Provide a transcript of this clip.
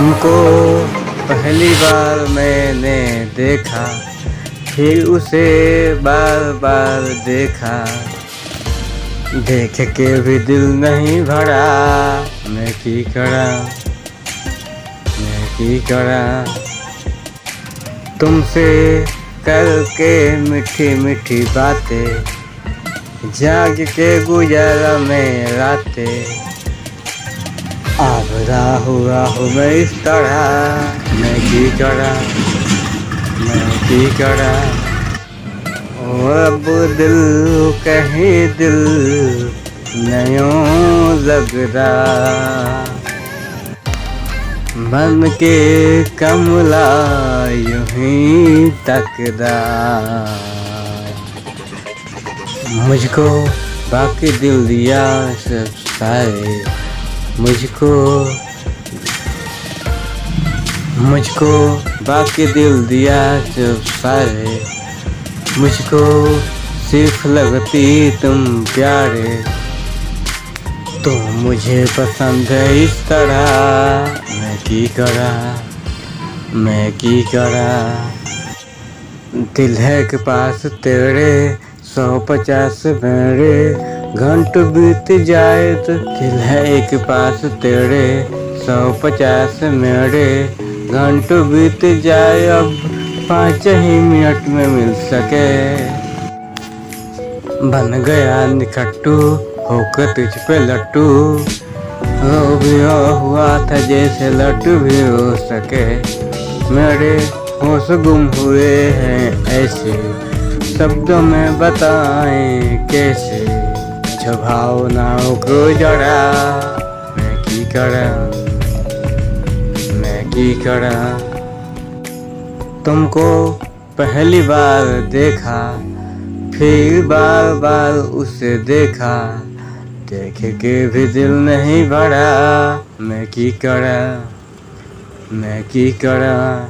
तुमको पहली बार मैंने देखा, फिर उसे बार बार देखा। देख के भी दिल नहीं भरा, मैं की करा, मैं की करा। तुमसे करके मीठी मीठी बातें, जाग के गुजारा मैं रातें। अब राहु राहु मैं इस तरह। मैं की करा, मैं की करा। अब दिल कहीं दिल, नयों लग रहा मन के कमला यूँ ही तकदा मुझको बाकी दिल दिया सब सारे मुझको मुझको बाकी दिल दिया सब सारे। मुझको सिर्फ़ लगती तुम प्यारे। तो मुझे पसंद है इस तरह। मैं की करा, मैं की करा। दिल है के पास तेरे, सौ पचास मेरे। घंट बीत जाए तो है एक पास तेरे, सौ पचास मेरे। घंट बीत जाए अब पाँच ही मिनट में मिल सके। बन गया निखट्टू होकर तुझ पे लट्टू। हो भी हो हुआ था जैसे लट्टू भी हो सके। मेरे होश गुम हुए हैं ऐसे, शब्दों में बताएँ कैसे? जो भावनाओं को जड़ा। मैं की करा? मैं की करा? तुमको पहली बार देखा, फिर बार बार उसे देखा। देख के भी दिल नहीं भरा। मैं की करा? मैं की करा?